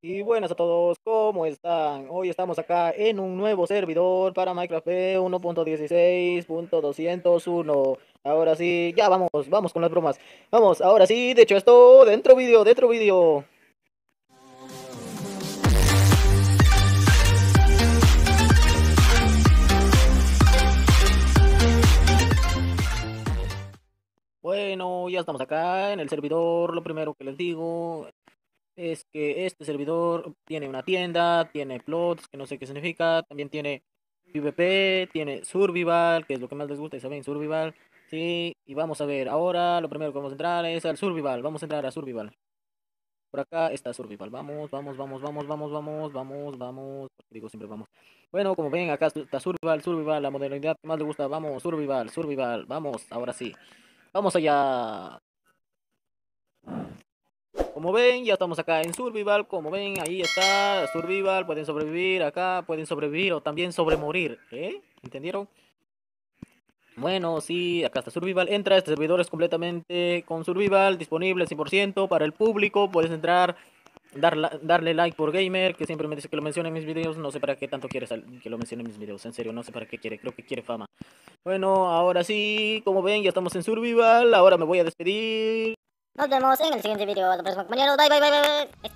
Y buenas a todos, ¿cómo están? Hoy estamos acá en un nuevo servidor para Minecraft 1.16.201. Ahora sí, ya vamos, vamos con las bromas. Vamos, ahora sí, de hecho esto, dentro vídeo, dentro vídeo. Bueno, ya estamos acá en el servidor. Lo primero que les digo es que este servidor tiene una tienda, tiene plots, que no sé qué significa, también tiene PvP, tiene Survival, que es lo que más les gusta, y saben, Survival. Sí, y vamos a ver, ahora lo primero que vamos a entrar es al Survival, vamos a entrar a Survival. Por acá está Survival, vamos, vamos, vamos, vamos, vamos, vamos, vamos, vamos, digo siempre vamos. Bueno, como ven, acá está Survival, Survival, la modernidad que más le gusta, vamos, Survival, Survival, vamos, ahora sí. Vamos allá. Como ven, ya estamos acá en Survival. Como ven, ahí está Survival. Pueden sobrevivir acá, pueden sobrevivir o también sobremorir. ¿Eh? ¿Entendieron? Bueno, sí, acá está Survival. Entra, este servidor es completamente con Survival, disponible 100% para el público. Puedes entrar, darle like por gamer, que siempre me dice que lo mencione en mis videos. No sé para qué tanto quiere que lo mencione en mis videos, en serio, no sé para qué quiere, creo que quiere fama. Bueno, ahora sí, como ven, ya estamos en Survival. Ahora me voy a despedir. Nos vemos en el siguiente video. Hasta la próxima, compañeros. Bye, bye, bye, bye.